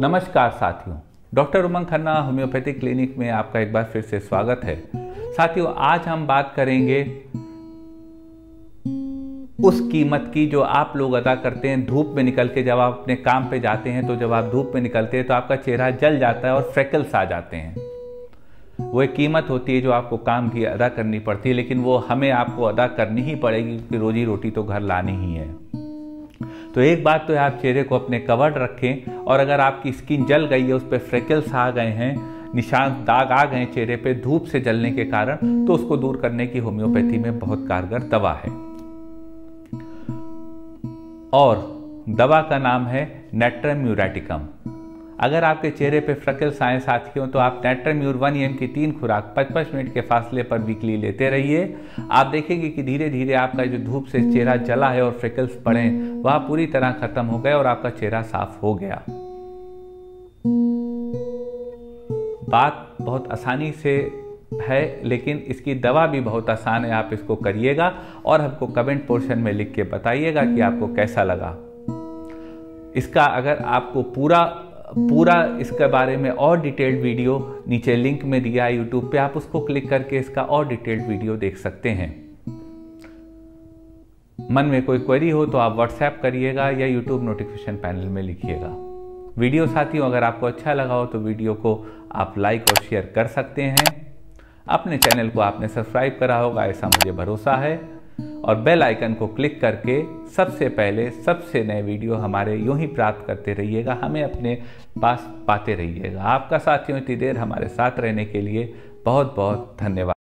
नमस्कार साथियों। Doctor Umang Khanna homeopathic clinic में आपका एक बार फिर से स्वागत है। साथियों, आज हम बात करेंगे उस कीमत की जो आप लोग अदा करते हैं, धूप में निकल के जब आप अपने काम पे जाते हैं तो जब आप धूप में निकलते हैं तो आपका चेहरा जल जाता है और फ्रेकल्स आ जाते हैं। वो एक कीमत होती है जो आपको काम की अदा करनी पड़ती है, लेकिन वो हमें आपको अदा करनी ही पड़ेगी, क्योंकि रोजी रोटी तो घर लानी ही है। तो एक बात तो है आप चेहरे को अपने कवर्ड रखें, और अगर आपकी स्किन जल गई है, उस पर फ्रेकल्स आ गए हैं, निशान दाग आ गए चेहरे पे धूप से जलने के कारण तो उसको दूर करने की होम्योपैथी में बहुत कारगर दवा है। और दवा का नाम है नेट्रम म्यूराटिकम अगर आपके चेहरे पे फ्रकल्स आए साथियों तो आप नेट्रम्यूर वन एम की तीन खुराक पचपन मिनट के फासले पर वीकली लेते रहिए। आप देखेंगे कि धीरे धीरे आपका जो धूप से चेहरा जला है और फ्रिकल्स पड़े वह पूरी तरह खत्म हो गए और आपका चेहरा साफ़ हो गया। बात बहुत आसानी से है, लेकिन इसकी दवा भी बहुत आसान है, आप इसको करिएगा और हमको कमेंट पोर्शन में लिख के बताइएगा कि आपको कैसा लगा। इसका अगर आपको पूरा पूरा इसके बारे में और डिटेल्ड वीडियो नीचे लिंक में दिया है यूट्यूब पे, आप उसको क्लिक करके इसका और डिटेल्ड वीडियो देख सकते हैं। मन में कोई क्वेरी हो तो आप व्हाट्सएप करिएगा या यूट्यूब नोटिफिकेशन पैनल में लिखिएगा। वीडियो साथियों, अगर आपको अच्छा लगा हो तो वीडियो को आप लाइक और शेयर कर सकते हैं। अपने चैनल को आपने सब्सक्राइब करा होगा, ऐसा मुझे भरोसा है। और बेल आइकन को क्लिक करके सबसे पहले सबसे नए वीडियो हमारे यूँ ही प्राप्त करते रहिएगा, हमें अपने पास पाते रहिएगा। आपका साथियों, इतनी देर हमारे साथ रहने के लिए बहुत बहुत धन्यवाद।